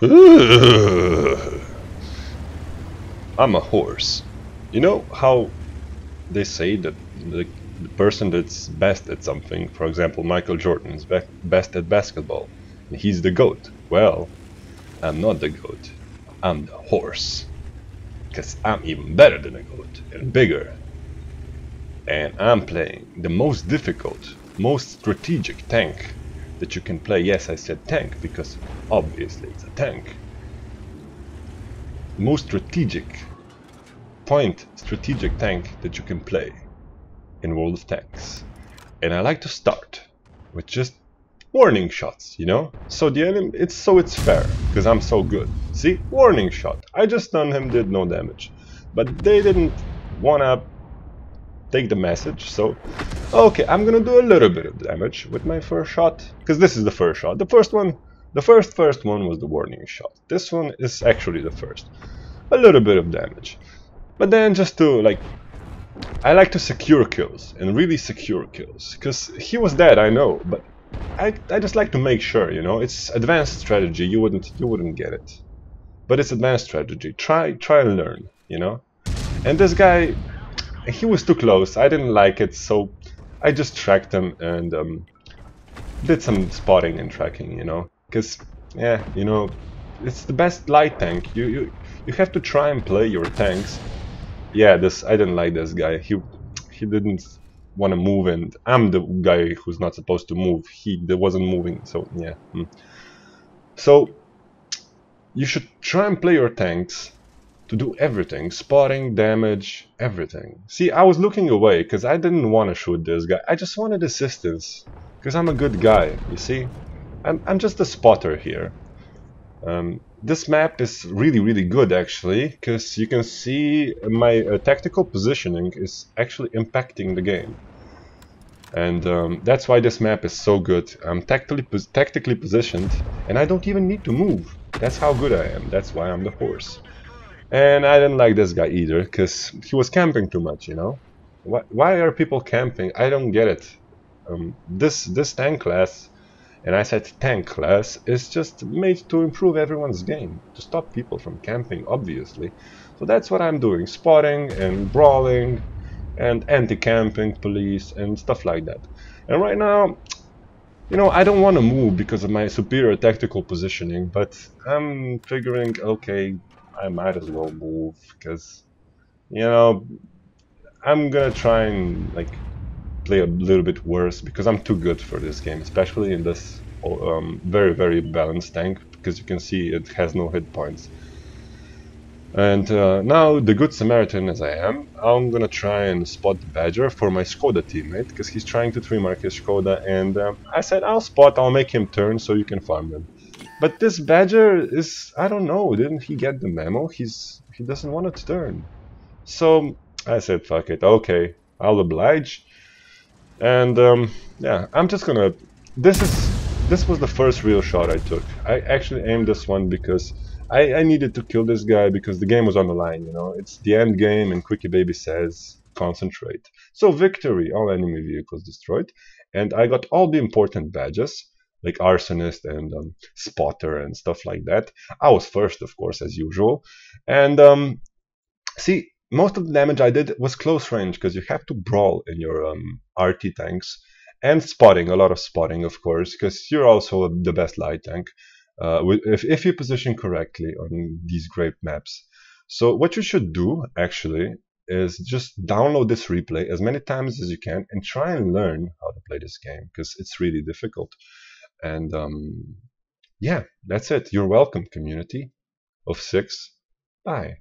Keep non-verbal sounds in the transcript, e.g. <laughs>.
<laughs> I'm a horse. You know how they say that the, the person that's best at something, for example, Michael Jordan is be best at basketball, and he's the GOAT. Well, I'm not the GOAT. I'm the horse. Because I'm even better than a GOAT, and bigger. And I'm playing the most difficult, most strategic tank that you can play. Yes, I said tank, because obviously it's a tank. Most strategic point strategic tank that you can play in World of Tanks. And I like to start with just warning shots, you know? So the enemy, it's so it's fair, because I'm so good. See, warning shot. I just stunned him, did no damage. But they didn't wanna take the message, so... Okay, I'm gonna do a little bit of damage with my first shot, because this is the first shot. The first one, the first first one was the warning shot. This one is actually the first. A little bit of damage. But then just to like I like to secure kills and really secure kills because he was dead I know but I, I just like to make sure you know it's advanced strategy you wouldn't you wouldn't get it but it's advanced strategy try try and learn you know and this guy he was too close I didn't like it so I just tracked them and um, did some spotting and tracking you know because yeah you know it's the best light tank you you you have to try and play your tanks yeah, this I didn't like this guy. He he didn't want to move, and I'm the guy who's not supposed to move. He wasn't moving, so yeah. Mm. So you should try and play your tanks to do everything spotting damage everything. See i was looking away because i didn't want to shoot this guy. I just wanted assistance because i'm a good guy you see? I'm, I'm just a spotter here. Um, this map is really really good actually because you can see my uh, tactical positioning is actually impacting the game. And um, that's why this map is so good. I'm tactically, pos tactically positioned and I don't even need to move. That's how good I am. That's why I'm the horse and I didn't like this guy either because he was camping too much you know why, why are people camping I don't get it um, this this tank class and I said tank class is just made to improve everyone's game, to stop people from camping, obviously. So that's what I'm doing, spotting and brawling and anti-camping police and stuff like that. And right now, you know, I don't want to move because of my superior tactical positioning, but I'm figuring, okay, I might as well move because, you know, I'm gonna try and like play a little bit worse because I'm too good for this game, especially in this um, very very balanced tank because you can see it has no hit points. And uh, now, the good Samaritan as I am, I'm gonna try and spot the Badger for my Skoda teammate, because he's trying to 3-mark his Skoda, and uh, I said I'll spot, I'll make him turn so you can farm him. But this Badger is, I don't know, didn't he get the memo? He's He doesn't want to turn. So I said, fuck it, okay, I'll oblige. And um, yeah, I'm just gonna... This is this was the first real shot I took. I actually aimed this one because I, I needed to kill this guy because the game was on the line, you know. It's the end game and QuickyBaby says concentrate. So victory, all enemy vehicles destroyed. And I got all the important badges, like arsonist and um, spotter and stuff like that. I was first, of course, as usual. And um, see, most of the damage I did was close range because you have to brawl in your um, arty tanks and spotting, a lot of spotting, of course, because you're also the best light tank uh, if, if you position correctly on these great maps. So what you should do, actually, is just download this replay as many times as you can and try and learn how to play this game, because it's really difficult. And um, yeah, that's it. You're welcome, community of six. Bye.